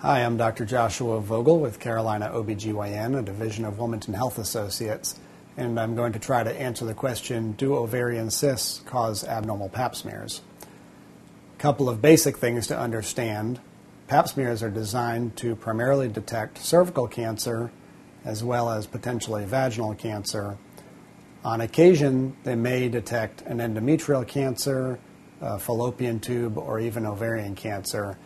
Hi, I'm Dr. Joshua Vogel with Carolina OBGYN, a division of Wilmington Health Associates, and I'm going to try to answer the question Do ovarian cysts cause abnormal pap smears? A couple of basic things to understand. Pap smears are designed to primarily detect cervical cancer as well as potentially vaginal cancer. On occasion, they may detect an endometrial cancer, fallopian tube, or even ovarian cancer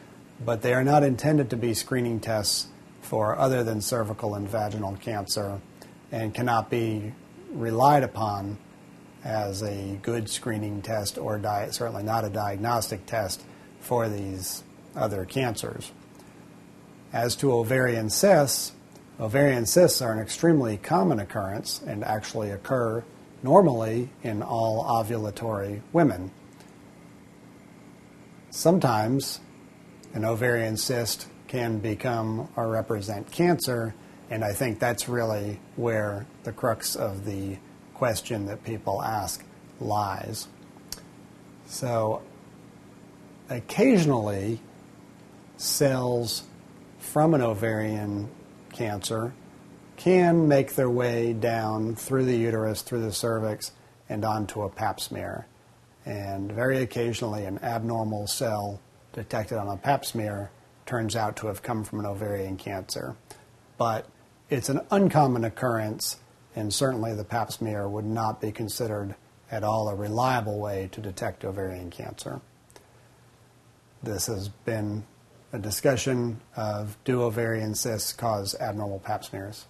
but they are not intended to be screening tests for other than cervical and vaginal cancer and cannot be relied upon as a good screening test or di- certainly not a diagnostic test for these other cancers. As to ovarian cysts, ovarian cysts are an extremely common occurrence and actually occur normally in all ovulatory women. Sometimes an ovarian cyst can become or represent cancer, and I think that's really where the crux of the question that people ask lies. So, occasionally, cells from an ovarian cancer can make their way down through the uterus, through the cervix, and onto a pap smear. And very occasionally, an abnormal cell detected on a pap smear turns out to have come from an ovarian cancer. But it's an uncommon occurrence, and certainly the pap smear would not be considered at all a reliable way to detect ovarian cancer. This has been a discussion of do ovarian cysts cause abnormal pap smears?